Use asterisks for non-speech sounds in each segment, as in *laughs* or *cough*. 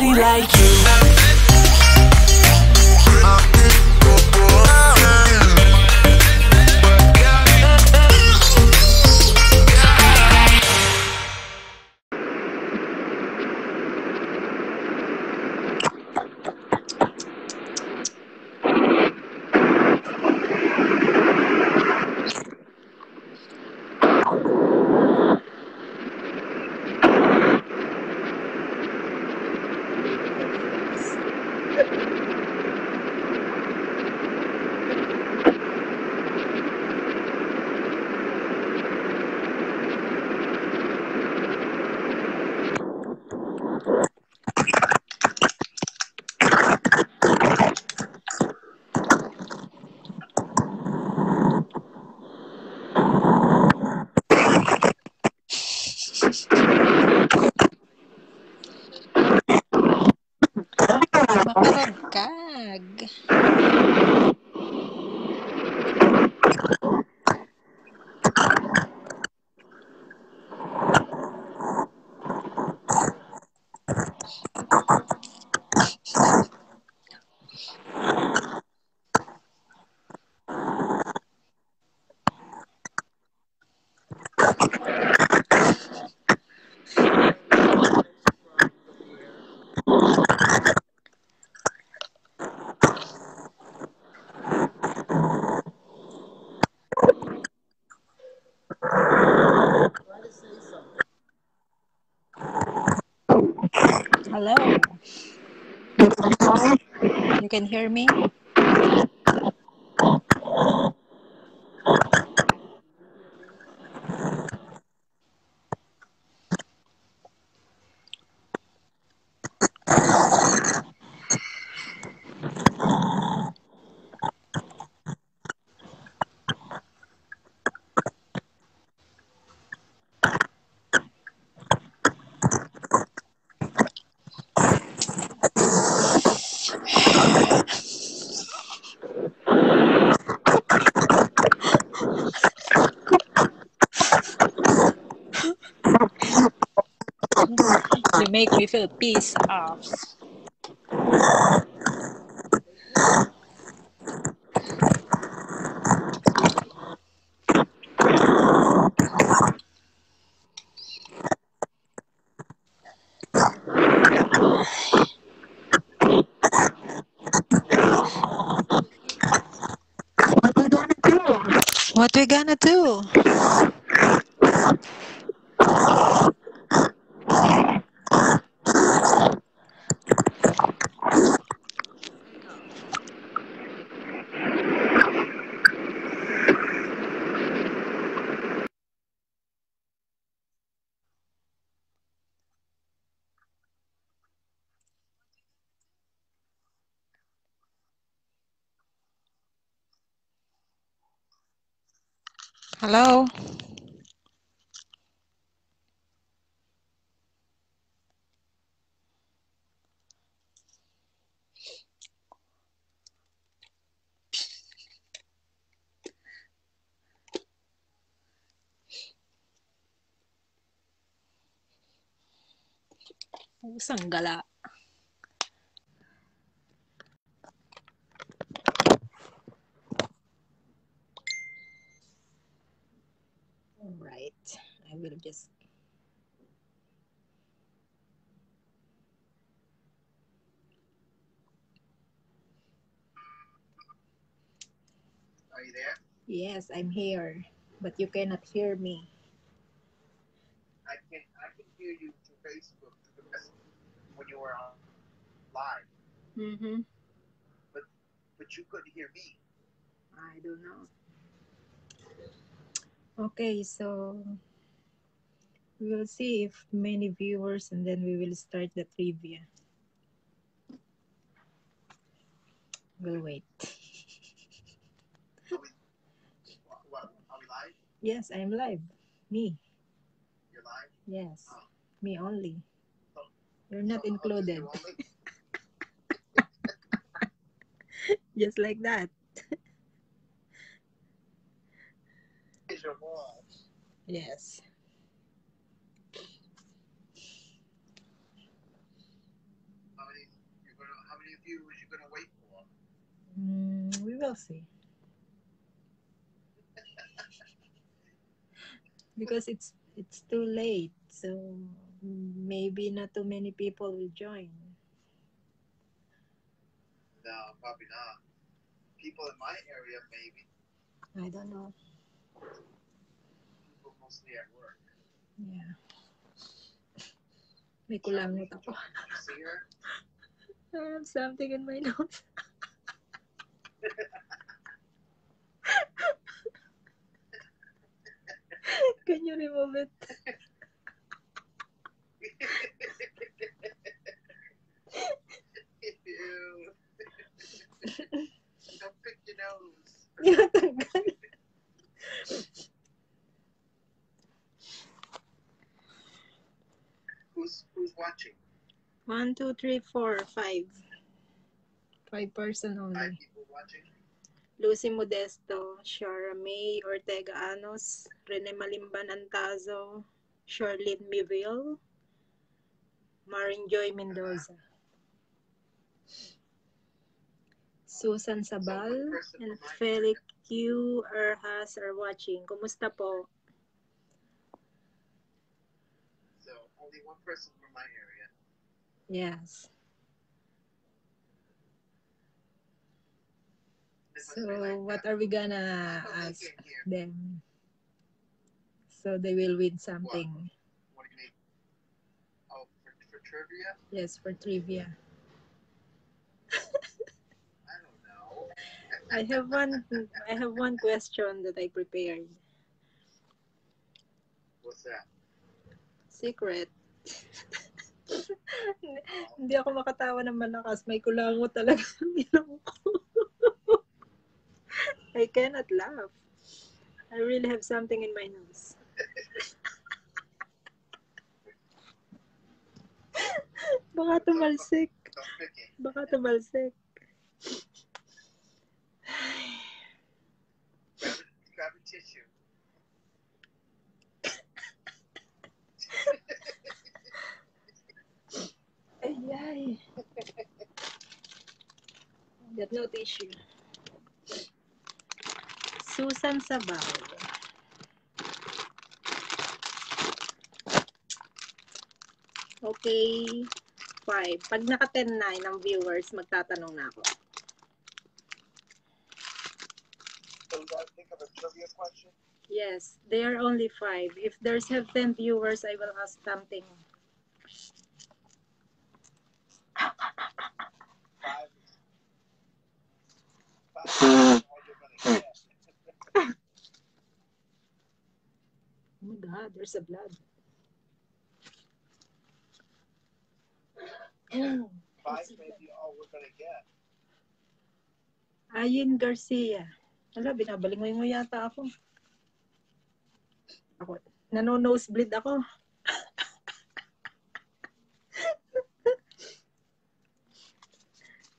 nobody like you. Can hear me? You make me feel peace off. What we gonna do? Hello? Usang gala. Right. I will just Are you there? Yes, I'm here, but you cannot hear me. I can I can hear you through Facebook when you were on live, Mm-hmm. but but you couldn't hear me. I don't know. Okay, so we will see if many viewers and then we will start the trivia. We'll wait. Are we, what, what, are we live? Yes, I'm live. Me. You're live. Yes. Oh. Me only. Oh. You're not uh, included. *laughs* Just like that. Raise your voice. Yes. How many you're gonna? How many viewers you gonna wait for? Mm, we will see. *laughs* Because it's it's too late, so maybe not too many people will join. No, probably not. People in my area, maybe. I don't know. People mostly at work. Yeah. May kulangot ako. You see her? *laughs* I have something in my nose. *laughs* *laughs* Can you remove it? Ew. Don't pick your nose. Tinatanggal. Who's who's watching? One, two, three, four, five. Five person Five only. people watching. Lucy Modesto, Shara May Ortega Anos, Rene Malimban Antazo, Charlene Miville, Marin Joy Mendoza, Susan Sabal, and Felix Q. Erhas are watching. Kumusta po? So only one person from my area. Yes. So, like what are we gonna ask them? So they will win something. Trivia? Yes, for trivia. I don't know. I have one I have one question that I prepared. What's that? Secret. *laughs* Hindi ako makatawa ng malakas. May kulangot talaga ang ilong ko. I cannot laugh. I really have something in my nose. Baka tumalsik. Baka tumalsik. Grab a tissue. Ay, ay. Got no tissue. Susan Sabaw. Okay. Five. Pag naka-10 na ng viewers, magtatanong na ako. Yes, they are only five. If there's have 10 viewers, I will ask something. Five. *laughs* Oh my God, there's a blood. Oh, Five may be all we're gonna get. Ayin Garcia. Wala, binabalingoy mo yata ako. Ako, nano-nosebleed ako. *laughs*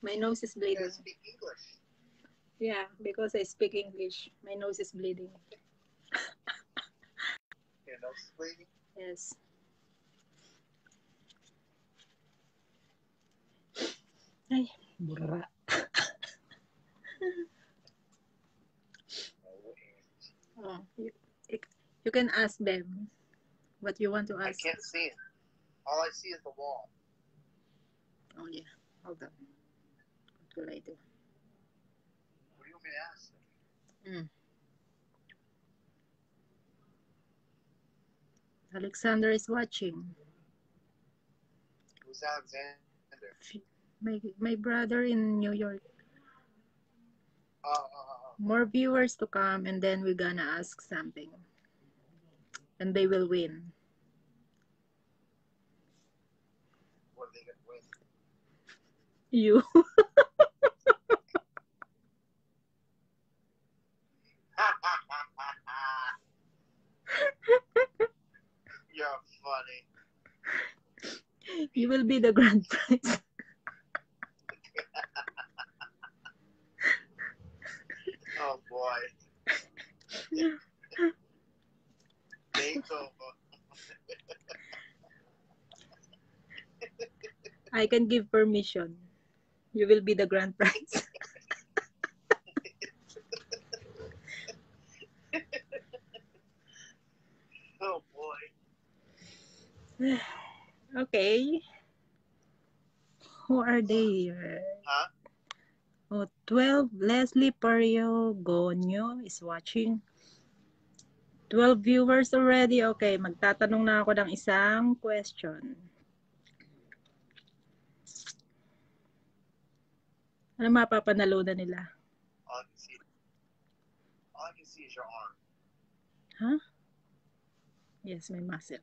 My nose is You bleeding. gotta speak English. Yeah, because I speak English. My *laughs* nose is bleeding. Your nose is bleeding. Yes. Ay, burra. *laughs* Oh, you, you- you can ask them what you want to ask. I ask. can't see it. All I see is the wall. Oh, yeah. Hold on. What will I do? What do you want me to ask them? Alexander is watching. Who's Alexander? My, my brother in New York. Oh, oh, oh. More viewers to come, and then we're gonna ask something. And they will win. what they gonna win? You. *laughs* *laughs* You're funny. You will be the grand prize. Oh boy. I can give permission. You will be the grand prize. Oh boy. *sighs* okay. Who are they? Huh? Oh, 12. Leslie Pariogonio is watching. 12 viewers already. Okay, magtatanong na ako ng isang question. Ano mapapanalo na nila? All I can see. All I can see is your arm. Huh? Yes, may muscle.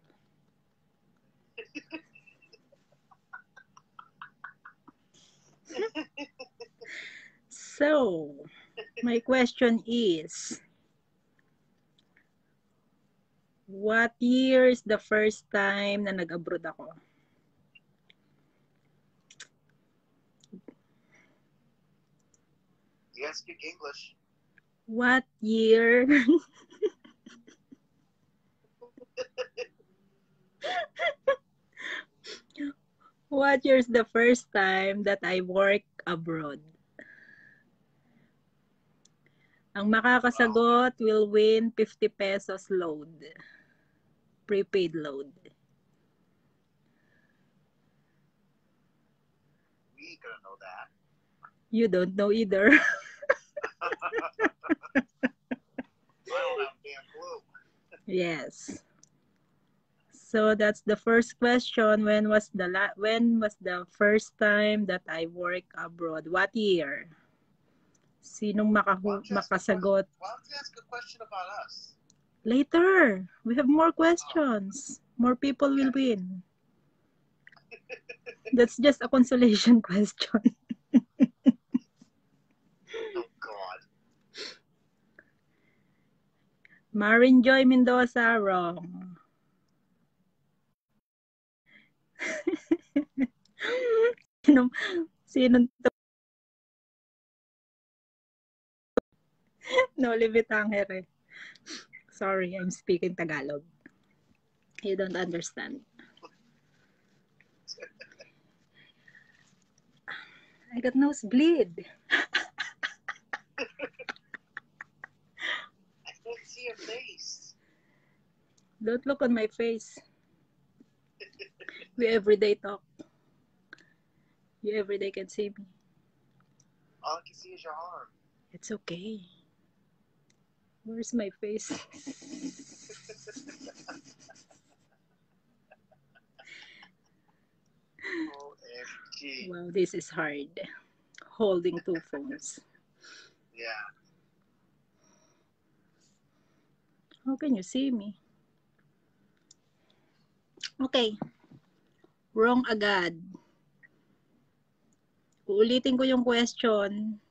*laughs* so, my question is, what year is the first time na nag-abroad ako? Guys speak English. What year? *laughs* what year is the first time that I work abroad? Ang makakasagot will win 50 pesos load. Prepaid load. We gonna know that. You don't know either. I don't have a damn clue. yes. So that's the first question. When was the la- when was the first time that I work abroad? What year? Sinong makahu- makasagot? Why don't you ask a question about us? Later. We have more questions. More people will win. That's just a consolation *laughs* question. Oh God. Marin Joy Mendoza, wrong. *laughs* Sinong, sinong *laughs* no, libitangere. Sorry, I'm speaking Tagalog. You don't understand. I got nosebleed. *laughs* I can't see your face. Don't look on my face. We everyday talk. You everyday can see me. All I can see is your arm. It's okay. Where's my face? OMG. wow, this is hard. Holding two phones. Yeah. How can you see me? Okay. Wrong agad. Uulitin ko yung question.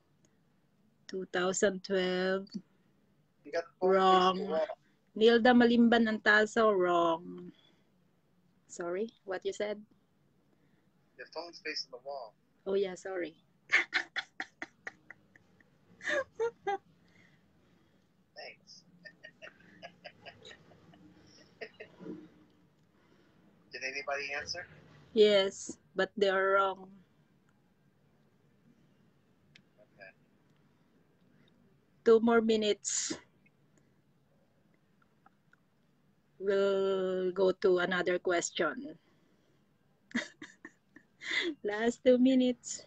2012. Got the Wrong. the wall. Nilda Malimban Antaso, wrong. Sorry, what you said? Your phone's facing the wall. Oh yeah, sorry. Thanks. *laughs* Did anybody answer? Yes, but they are wrong. Okay. Two more minutes. We'll go to another question. *laughs* Last two minutes.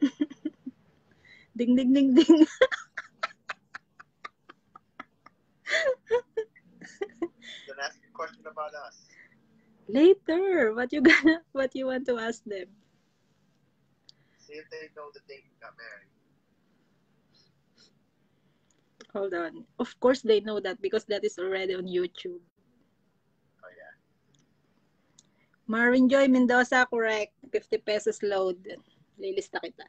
*laughs* ding ding ding ding. Then ask a question about us. Later, what you gonna what you want to ask them? See if they know the date we got married. Hold on. Of course they know that because that is already on YouTube. Marvin Joy Mendoza, correct. 50 pesos load. Lilista kita.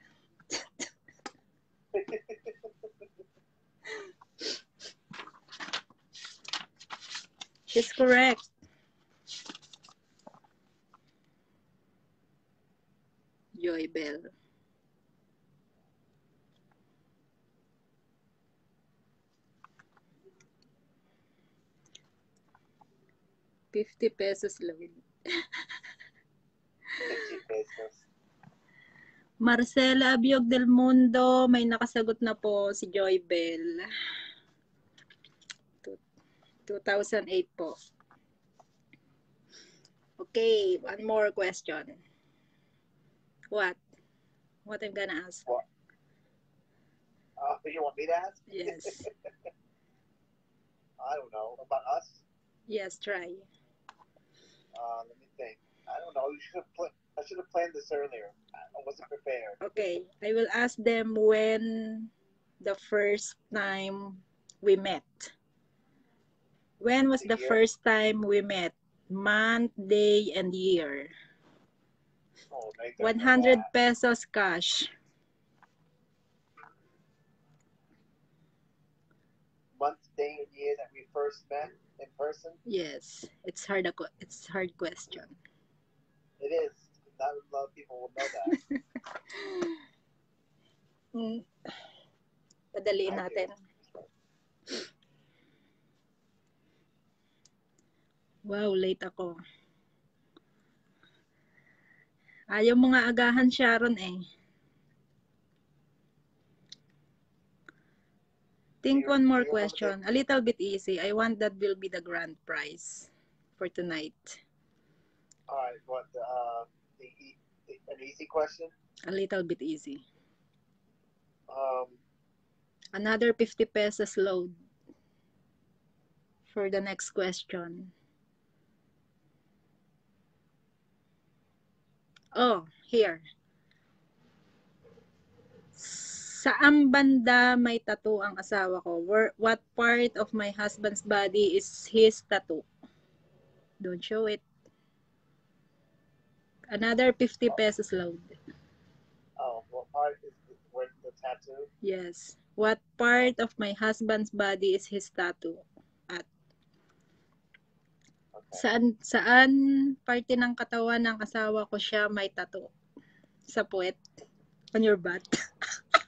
*laughs* She's correct. Joy Bell. Fifty pesos load. 50 pesos. Marcela Abiog del Mundo, may nakasagot na po si Joy Bell. Two- 2008 po. Okay, one more question. What? What I'm gonna ask? Uh, you want me to ask? Yes. *laughs* I don't know about us. Yes, try. Uh, let me think. I don't know. You should have put. I should have planned this earlier. I wasn't prepared. Okay, I will ask them when the first time we met. When was The the first time we met? Month, day, and year. Oh, 100 pesos cash. month, day, and year that we first met in person. Yes, it's hard. It's hard question. It is. Not a lot of people will know that. *laughs* Mm. Padaliin natin. Wow, late ako. Ayaw mo nga agahan, Sharon eh. Think one more do you have a question. A little bit easy. I want that will be the grand prize for tonight. All right. What the, uh, the, the an easy question? A little bit easy. Um, Another 50 pesos load for the next question. Oh, here. Saan banda may tattoo ang asawa ko? Where, what part of my husband's body is his tattoo? Don't show it. Another 50 pesos load. oh, what part is where the tattoo? Yes. What part of my husband's body is his tattoo? Okay. Saan saan parte ng katawan ng asawa ko siya may tattoo? Sa puwet? On your butt? *laughs*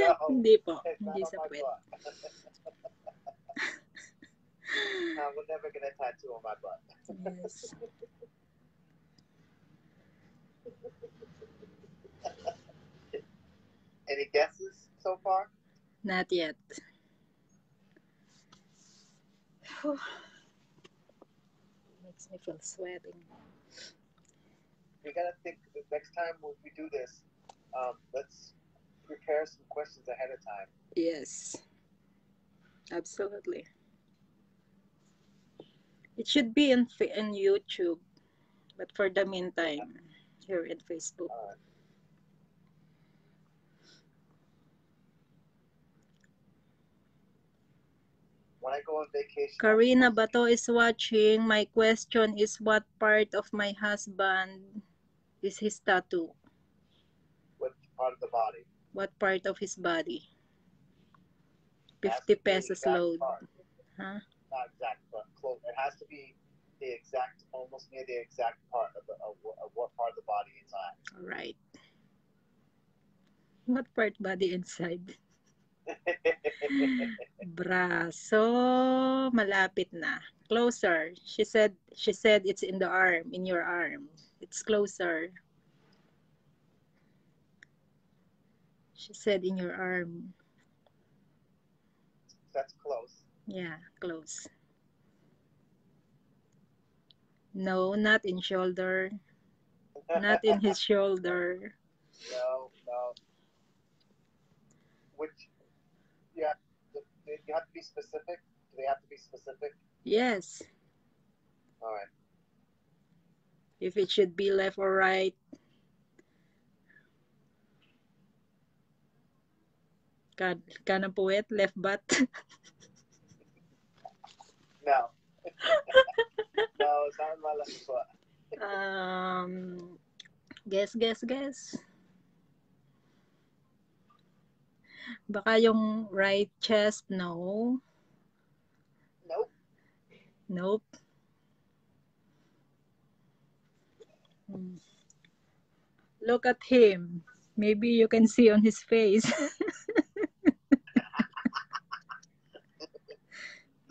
No, *laughs* Hindi po. it's not Hindi sa my puwet. butt. *laughs* no, ah, we're never gonna tattoo on my butt. Yes. *laughs* Any guesses so far? Not yet. Whew. Makes me feel sweating. We gotta think. The next time when we do this, um, let's prepare some questions ahead of time. Yes. Absolutely. It should be in in YouTube, but for the meantime, here in Facebook. Right. When I go on vacation, Karina Bato is watching. My question is what part of my husband is his tattoo? What part of the body? What part of his body? 50 to pesos load. part. Huh? Not exact, but close. It has to be the exact, almost near the exact part of, the, of, of what part of the body it's. All right. What part body inside? *laughs* Braso, malapit na. Closer. She said she said it's in the arm, in your arm. It's closer. She said in your arm. That's close. Yeah, close. No, not in shoulder. Not in his *laughs* shoulder. no, no. Which, yeah, you have to be specific? Do they have to be specific? Yes. All right. If it should be left or right. Kan kanang poet, left butt. *laughs* No. *laughs* no, not my left foot. *laughs* um, guess, guess, guess. Baka yung right chest, no. Nope. Nope. Look at him. Maybe you can see on his face. *laughs*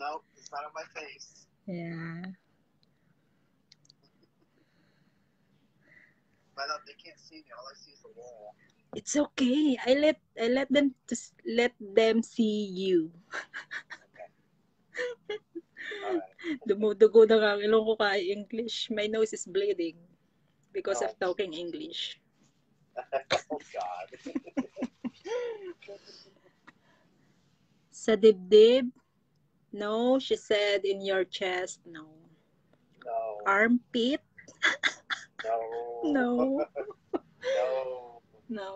Nope. It's not on my face. yeah. Love, they can't see me. All I see is the wall. It's okay. I let I let them just let them see you. All right. *laughs* Dumudugo na ang ilong ko kay English. My nose is bleeding because of Oh. talking English. *laughs* oh God. Sa dibdib? No, she said in your chest. No. No. Armpit? No. *laughs* No. no. No.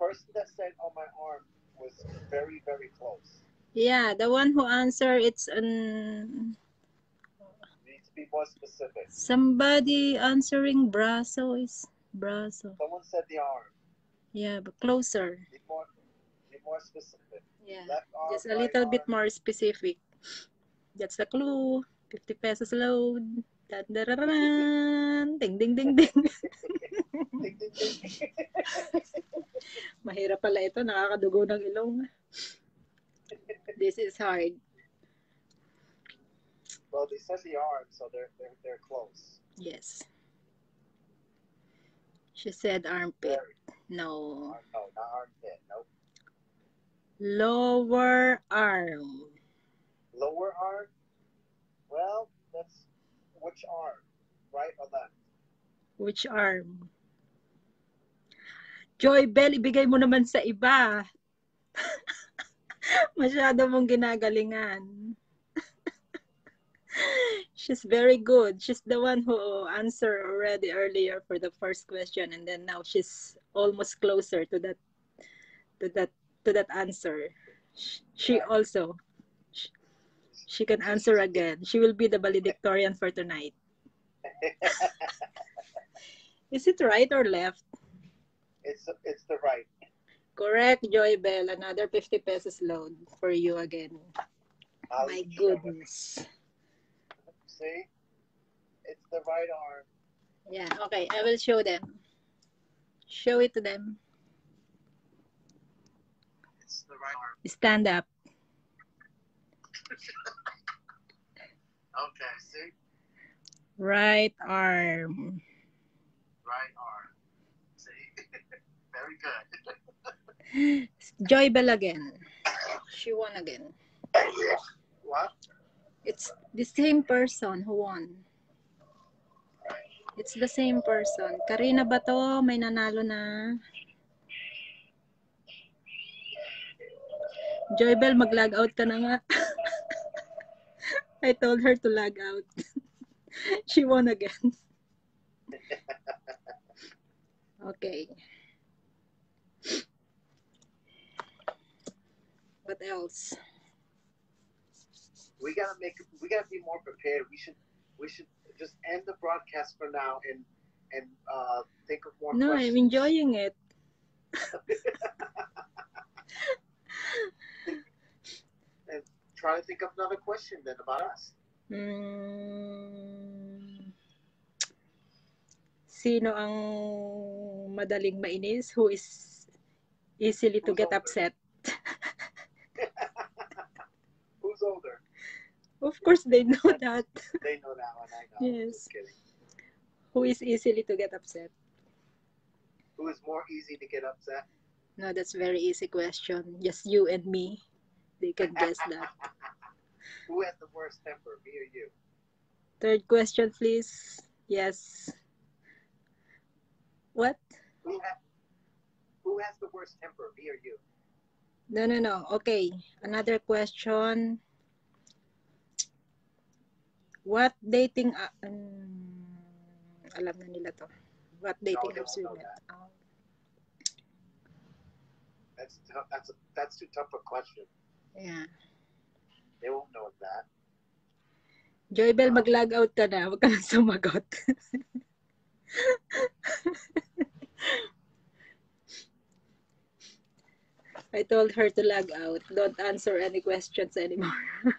Person that said on my arm was very, very close. Yeah, the one who answered it's an You need to be more specific. somebody answering braso is braso. Someone said the arm. Yeah, but closer. Be more, be more specific. Yeah. Arm. Just a right little bit arm. more specific. That's the clue. 50 pesos load. Dun, dun, dun, dun. Ding, ding, ding, ding. Ding, ding, ding. Mahirap pala ito. Nakakadugo ng ilong. This is hard. Well, they said the arm, so they're they're they're close. Yes. She said armpit. No. Arm, no, not armpit. Nope. Lower arm. Lower arm. Well, that's which arm? Right or left? Which arm? Joybel, ibigay mo naman sa iba. *laughs* Masyado mong ginagalingan. *laughs* She's very good. She's the one who answered already earlier for the first question and then now she's almost closer to that to that to that answer. Sh- She also sh- she can answer again. She will be the valedictorian for tonight. *laughs* Is it right or left? It's it's the right. Correct, Joybel. Another 50 pesos load for you again. I'll My goodness. it. See, it's the right arm. Yeah, okay. I will show them. Show it to them. It's the right arm. Stand up. *laughs* Okay, see, Right arm. right arm. See, *laughs* very good. *laughs* Joybel again. She won again. What? It's the same person who won. It's the same person. Karina ba to? May nanalo na. Joy Bell, mag-log out ka na nga. *laughs* I told her to log out. *laughs* She won again. *laughs* Okay. What else? We gotta make. We gotta be more prepared. We should. We should just end the broadcast for now and and uh, think of more. No, questions. I'm enjoying it. *laughs* and Try to think of another question then about us. Mm, sino ang madaling mainis? Who is easily to Who's get older? upset? Who's older? Of course, they know that. They know that one. I know. Yes. Who is easily to get upset? Who is more easy to get upset? No, that's very easy question. Just you and me. They can guess that. *laughs* Who has the worst temper, me or you? Third question, please. Yes. What? Who has Who has the worst temper, me or you? No, no, no. Okay. Another question. What dating a- um, alam na nila to. What dating they apps we met? Oh, That's tough. That's a, that's too tough a question. yeah. They won't know that. Joybel, mag-log out ka na. Huwag ka nang sumagot. I told her to log out. Don't answer any questions anymore. *laughs*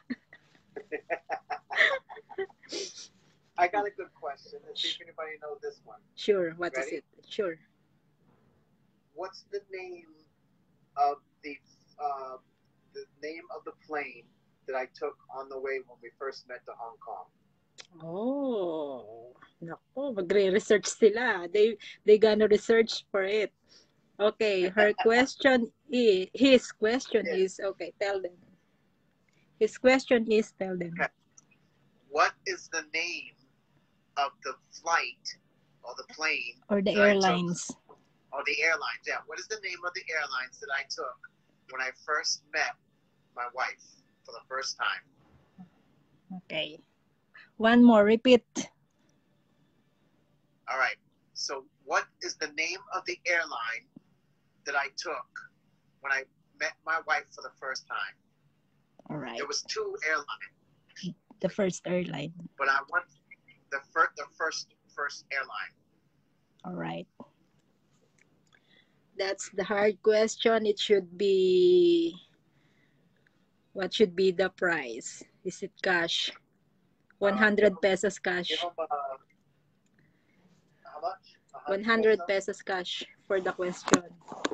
I got a good question. Let's see if anybody knows this one. Sure. What is Ready? it? Sure. What's the name of the uh, the name of the plane that I took on the way when we first met to Hong Kong? Oh, no! nako, magre-research sila. They they gonna research for it. Okay, her *laughs* question is his question is okay. Tell them. His question is tell them. What is the name of the flight or the plane Or the took. airlines. or the airlines? Yeah. What is the name of the airlines that I took when I first met my wife for the first time? Okay. One more. Repeat. All right. So, what is the name of the airline that I took when I met my wife for the first time? All right. There was two airlines, The first airline. but I want the first, the first, first airline. All right. That's the hard question. It should be what should be the price? Is it cash? 100 pesos cash. Give them uh, how much? 100 pesos? pesos cash for the question,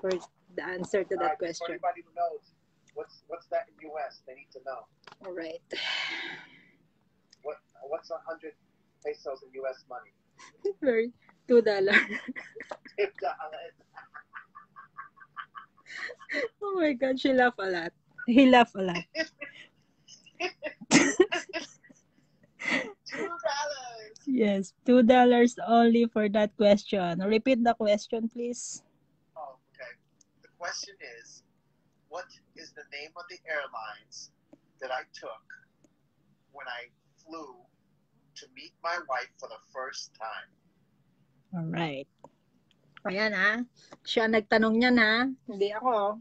for the answer to All that right, For question. anybody who knows, what's what's that in US? They need to know. All right. What what's a hundred pesos in US money? *laughs* For two dollar. *laughs* Oh my God, she laughed a lot. He laughed a lot. *laughs* Two dollars. Yes, two dollars only for that question. Repeat the question, please. Oh, okay. The question is, what is the name of the airlines that I took when I flew to meet my wife for the first time? All right. Ayan ha. Siya nagtanong niyan ha. Hindi ako.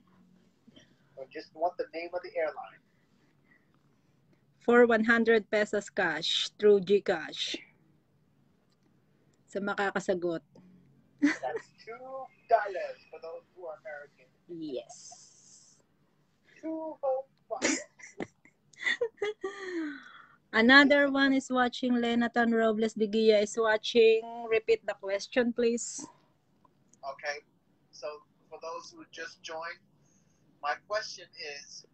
Or just want the name of the airline? For 100 pesos cash through GCash. Sa makakasagot. That's *laughs* two dollars for those who are American. Yes. Two whole bucks. *laughs* Another one is watching. Lenatan Robles de Guia is watching. Repeat the question, please. Okay. So for those who just joined, my question is: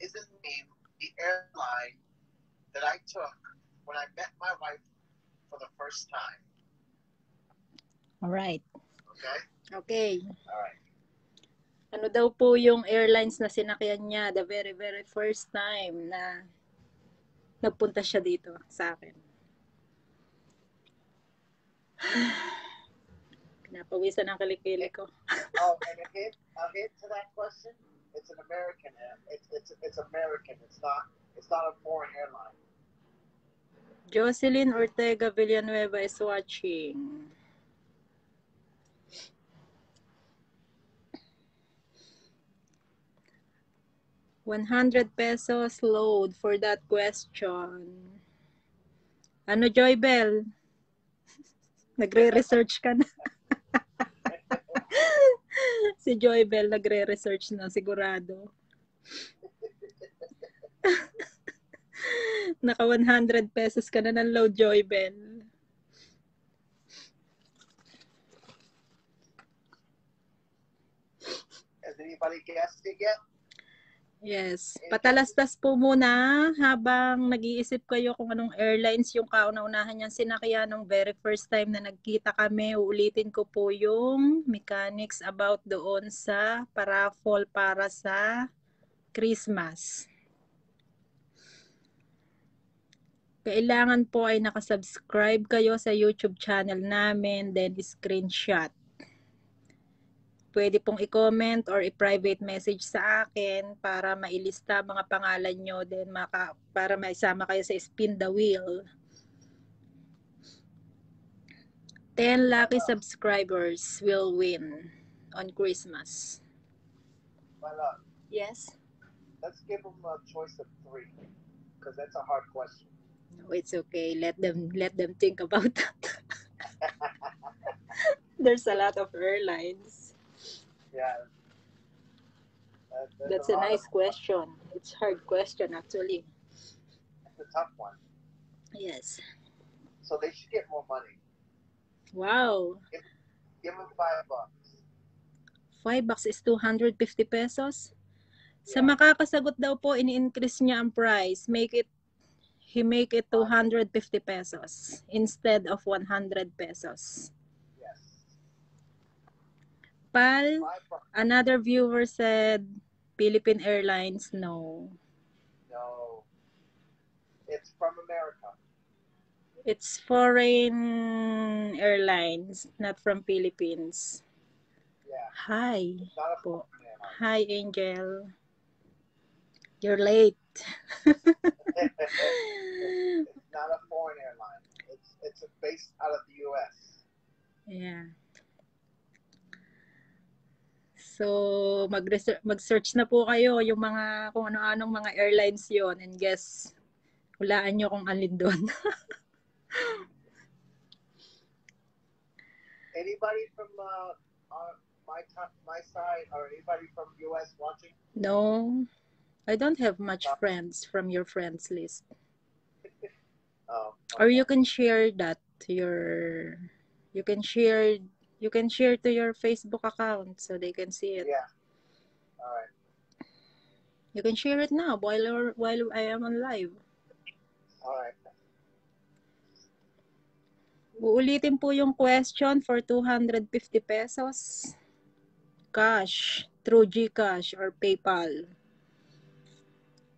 Is the name the airline that I took when I met my wife for the first time? All right. Okay. Okay. All right. Ano daw po yung airlines na sinakyan niya the very, very first time na nagpunta siya dito sa akin? *sighs* Pinapawisan ang kilikili ko. *laughs* Oh, and a hint, a hint to that question: It's an American. air- It's it's it's American. It's not it's not a foreign airline. Jocelyn Ortega Villanueva is watching. One hundred pesos load for that question. Ano, Joy Bell? *laughs* Nagre-research ka na. *laughs* si Joy Bell nagre-research na, sigurado. *laughs* Naka 100 pesos ka na ng load, Joy Bell. Guessed it yet? Yes. Patalastas po muna habang nag-iisip kayo kung anong airlines yung kauna-unahan niyang sinakyan nung very first time na nagkita kami. Uulitin ko po yung mechanics about doon sa paraffol para sa Christmas. Kailangan po ay nakasubscribe kayo sa YouTube channel namin, then screenshot. Pwede pong i-comment or i-private message sa akin para mailista mga pangalan nyo, then maka, para maisama kayo sa spin the wheel. 10 lucky subscribers will win on Christmas. My love. Yes? Let's give them a choice of three, because that's a hard question. No, it's okay. Let them let them think about that. *laughs* There's a lot of airlines. Yeah. That- That's a lot nice question. It's hard question actually. That's a tough one. Yes. So they should get more money. Wow. Give them five bucks. 5 bucks is 250 pesos. Sa makakasagot daw po, ini-increase niya ang price. Make it he make it 250 pesos instead of 100 pesos. Another viewer said Philippine Airlines, no. no. It's from America. It's foreign airlines, not from Philippines. Yeah. Hi. Po. Hi, Angel. You're late. *laughs* it's not a foreign airline. It's it's based out of the U.S. Yeah. So, mag mag-search na po kayo yung mga kung ano-anong mga airlines yon and guess hulaan nyo kung alin doon. *laughs* Anybody from uh, uh, my my side or anybody from U.S. watching? no. I don't have much friends from your friends list. *laughs* Oh, Or you okay. can share that to your you can share you can share to your Facebook account so they can see it. Yeah. All right. You can share it now while or while I am on live. All right. Uulitin po yung question for 250 pesos. Cash, through GCash or PayPal.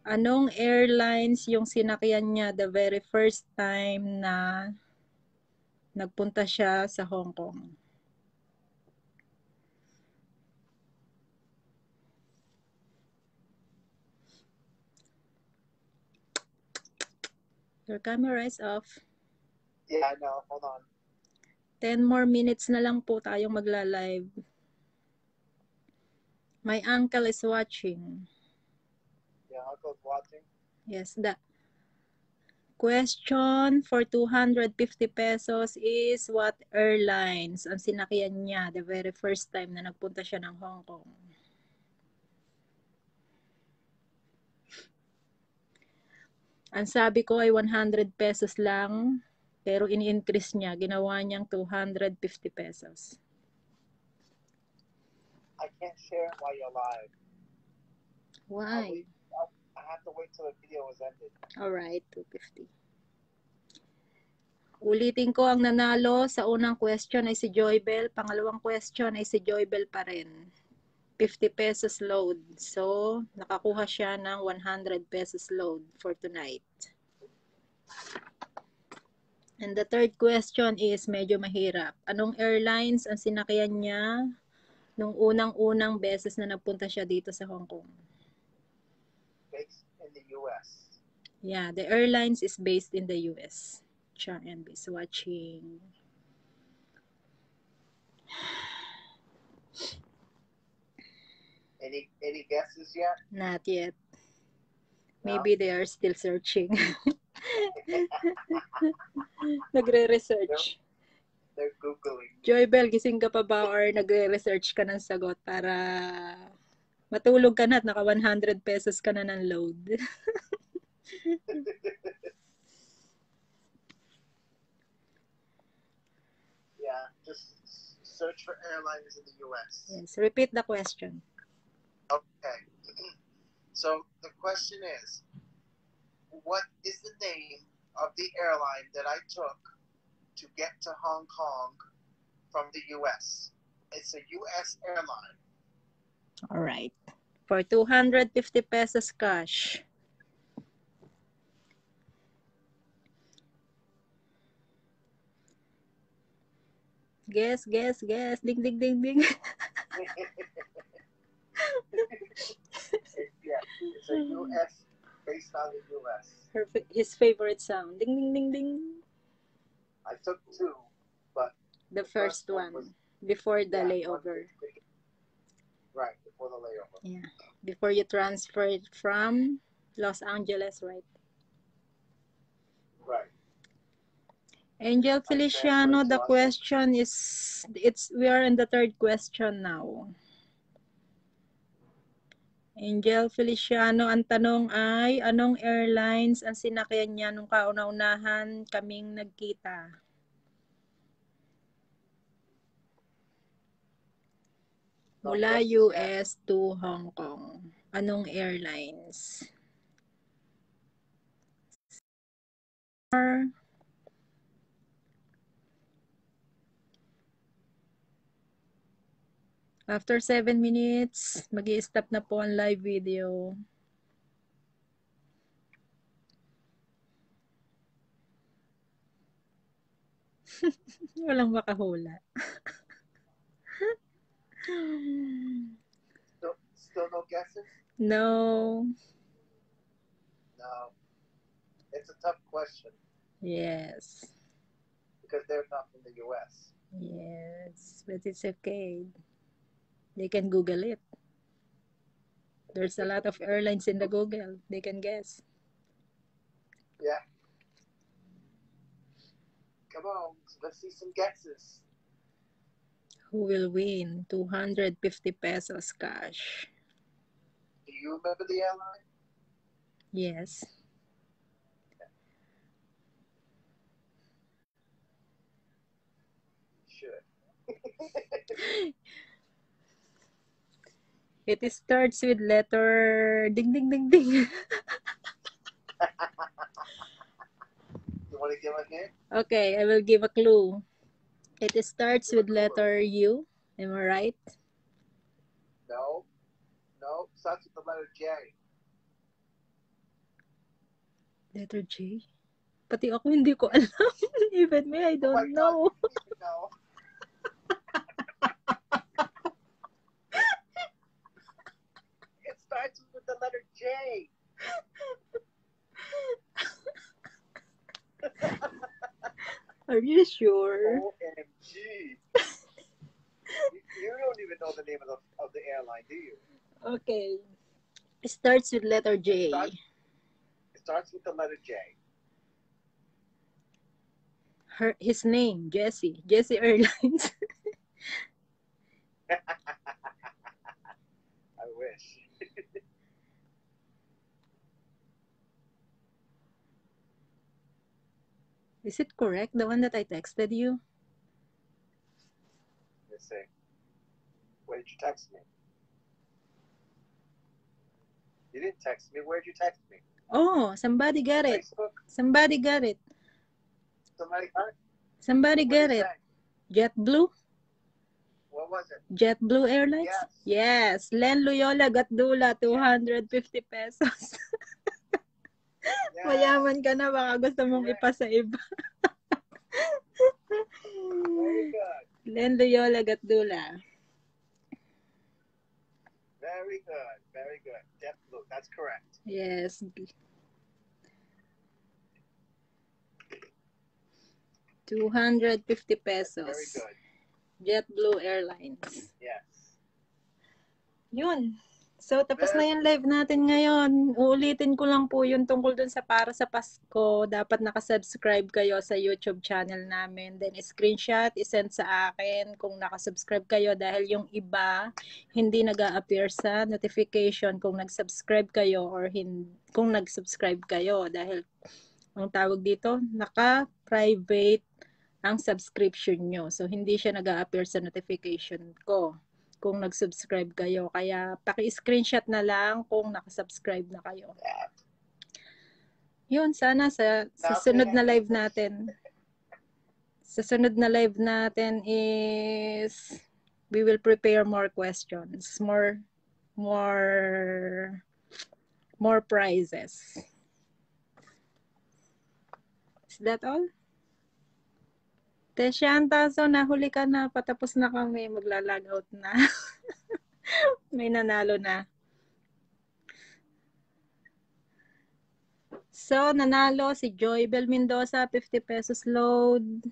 Anong airlines yung sinakyan niya the very first time na nagpunta siya sa Hong Kong? Your camera is off. Yeah, I know. Hold on. 10 more minutes na lang po tayong magla-live. My uncle is watching. Yeah, Uncle's watching. Yes, the question for 250 pesos is what airlines ang sinakyan niya the very first time na nagpunta siya ng Hong Kong? Ang sabi ko ay 100 pesos lang, pero ini-increase niya, ginawa niyang 250 pesos. I can't share while you're live. Why? I have to wait till the video is ended. Alright, 250. Ulitin ko ang nanalo sa unang question ay si Joybell. Pangalawang question ay si Joybell pa rin. 50 pesos load. So, nakakuha siya ng 100 pesos load for tonight. And the third question is medyo mahirap. Anong airlines ang sinakyan niya nung unang-unang beses na nagpunta siya dito sa Hong Kong? Based in the U.S. Yeah, the airlines is based in the US. Cha and is watching. Any any guesses yet? Not yet. No? Maybe they are still searching. *laughs* Nagre-research. They're googling. Joybell, gising ka pa ba or nagre-research ka ng sagot para matulog ka na at naka 100 pesos ka na ng load? *laughs* yeah, just search for airlines in the U.S. yes, repeat the question. Okay. *clears throat* So the question is, what is the name of the airline that I took to get to Hong Kong from the U.S.? It's a U.S. airline. All right. For 250 pesos cash. Guess, guess, guess. Ding, ding, ding, ding. *laughs* Yeah, it's a U.S. based on the U.S. Her, his favorite sound. Ding, ding, ding, ding. I took two, but The The first first one was- Before the yeah, layover. Right before the layover. Yeah. Before you transferred from Los Angeles, right? Right. Angel Feliciano, the question is, it's, we are in the third question now. Angel Feliciano, ang tanong ay, anong airlines ang sinakyan niya nung kauna-unahan kaming nagkita? Mula. US to Hong Kong. Anong airlines? After 7 minutes, mag stop na po ang live video. *laughs* Walang makahula. Still, still no guesses? No. No. It's a tough question Yes. because they're not from the U.S. Yes. But it's okay. They can Google it. There's a lot of airlines in the Google. They can guess. Yeah. Come on, let's see some guesses. Who will win 250 pesos cash? Do you remember the airline? Yes. Should. *laughs* It starts with letter ding ding ding ding. *laughs* You want to give a hint? okay, I will give a clue. It starts with letter U. Am I right? No. No. Starts with the letter J. Letter J? Pati ako hindi ko *laughs* alam. Even me, I Oh don't God. know. You know. it starts with the letter J. Are you sure? OMG. you, don't even know the name of the of the airline, do you? Okay. It starts with letter J. Starts- It starts with the letter J. Her, his name, Jesse. Jesse Airlines. *laughs* I wish. Is it correct? The one that I texted you? Let's see. Where did you text me? You didn't text me. Where'd you text me? Oh, somebody got it. Facebook? Somebody got it. Somebody got it? Somebody What got it. JetBlue? What was it? JetBlue Airlines? Yes. Yes. Len Loyola Gatdula, 250 pesos. *laughs* Yes. Mayaman ka na, baka gusto mong Correct. ipasa iba. Very good. Len Loyola Gatdula. Very good. Very good. JetBlue. That's correct. Yes. 250 pesos. Very good. JetBlue Airlines. Yes. Yun. So, tapos na yung live natin ngayon. Uulitin ko lang po yung tungkol dun sa para sa Pasko. Dapat nakasubscribe kayo sa YouTube channel namin. Then, screenshot, isend sa akin kung nakasubscribe kayo dahil yung iba hindi nag appear sa notification kung nag-subscribe kayo or hin- kung nag-subscribe kayo dahil ang tawag dito, naka-private ang subscription nyo. So, hindi siya nag appear sa notification ko kung nag-subscribe kayo. Kaya paki-screenshot na lang kung nakasubscribe na kayo. Yun, sana sa, sa sunod na live natin. Sa sunod na live natin is we will prepare more questions, more more more prizes. Is that all? Tesha, so nahuli ka na, patapos na kami, magla-log out na. *laughs* May nanalo na. So, nanalo si Joybel Mendoza, 50 pesos load.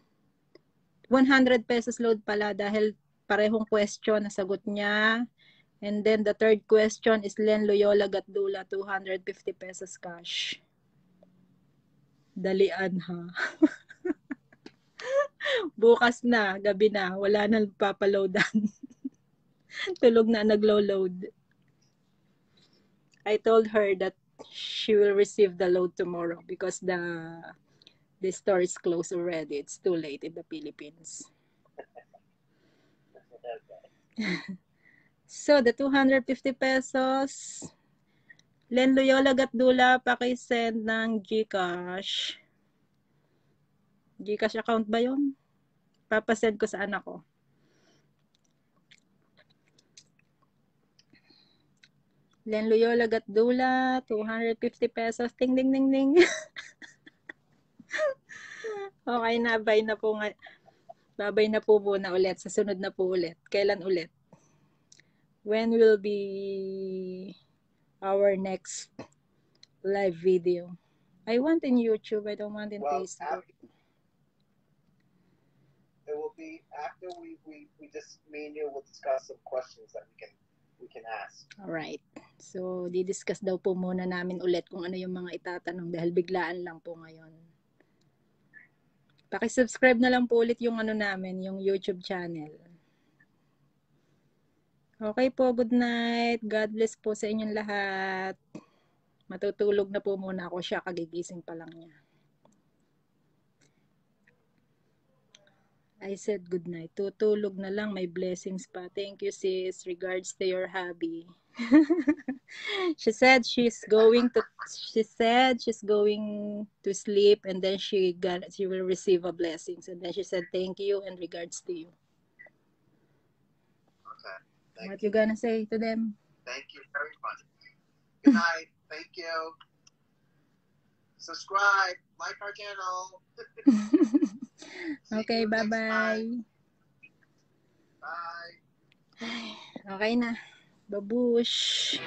100 pesos load pala dahil parehong question na sagot niya. And then the third question is Len Loyola Gatdula, 250 pesos cash. Dalian ha. *laughs* *laughs* Bukas na, gabi na, wala na papaloadan. *laughs* Tulog na naglo-load. I told her that she will receive the load tomorrow because the the store is closed already. It's too late in the Philippines. *laughs* So, the 250 pesos, Len Loyola Gatdula, pakisend ng Gcash. Gcash account ba yun? Papasend ko sa anak ko. Len Loyola Gatdula, 250 pesos. Ting, ding, ding, ding. *laughs* okay na, bye na po nga. Babay na po muna ulit. Sa sunod na po ulit. Kailan ulit? When will be our next live video? I want in YouTube. I don't want in Well, Facebook. It will be after we, we, we just me and you will discuss some questions that we can we can ask. Alright. So, didiscuss daw po muna namin ulit kung ano yung mga itatanong dahil biglaan lang po ngayon. Pakisubscribe na lang po ulit yung ano namin, yung YouTube channel. Okay po, good night. God bless po sa inyong lahat. Matutulog na po muna ako siya, kagigising pa lang niya. I said good night. Tutulog na lang, may blessings pa. Thank you sis. Regards to your hubby. *laughs* she said she's going to she said she's going to sleep and then she got she will receive a blessings and then she said thank you and regards to you. Okay. Thank what you. you gonna say to them? Thank you very much. Good night. Thank you. subscribe, like our channel. *laughs* okay, bye-bye. Bye. *sighs* Okay na. Babush.